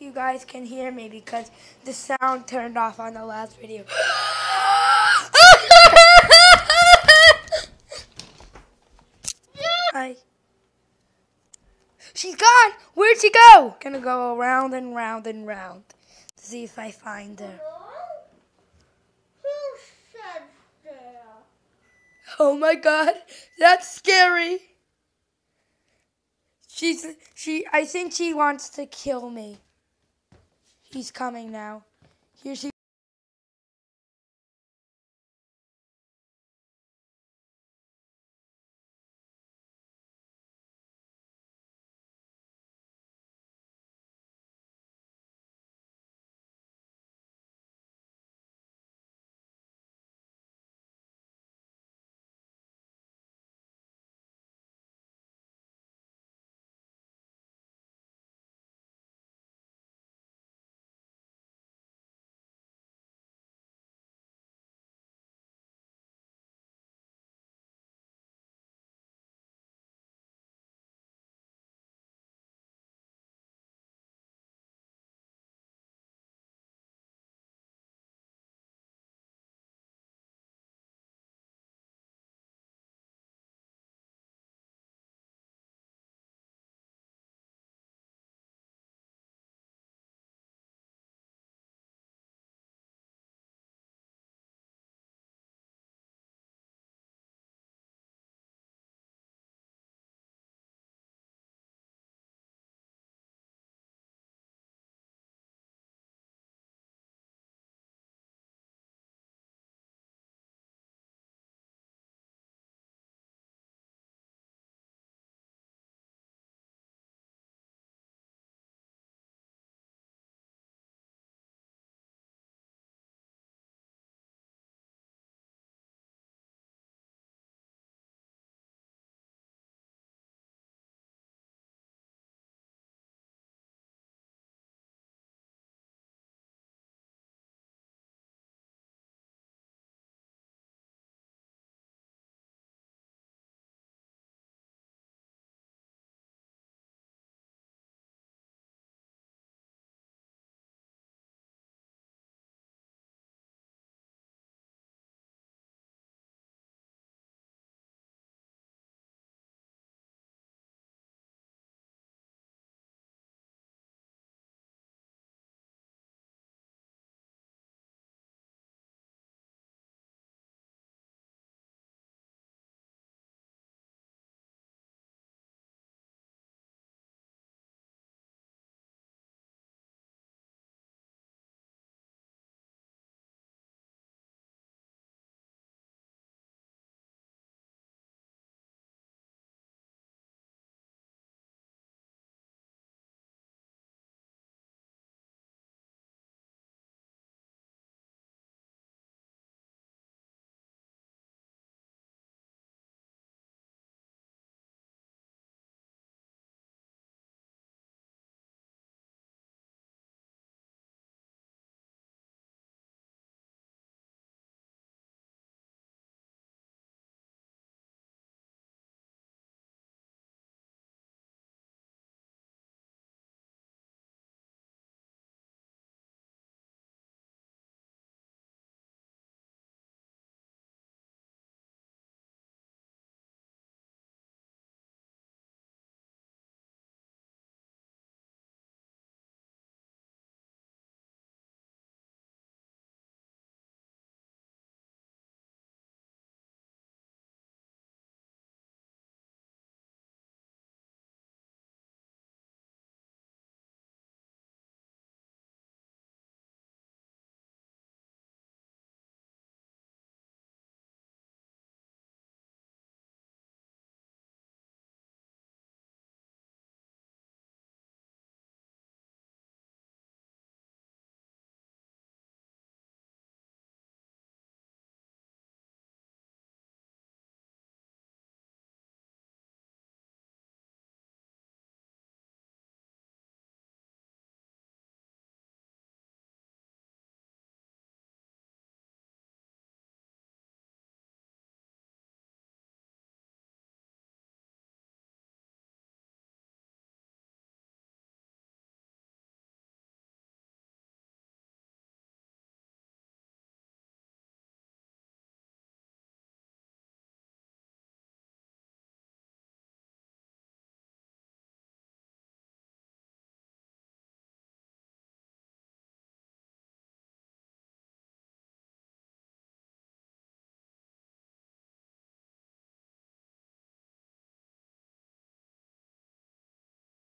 if you guys can hear me because the sound turned off on the last video. Hi. She's gone. Where'd she go? Gonna go around and round and round to see if I find her. Who said there? Oh my god, that's scary. She's she I think she wants to kill me. She's coming now. Here she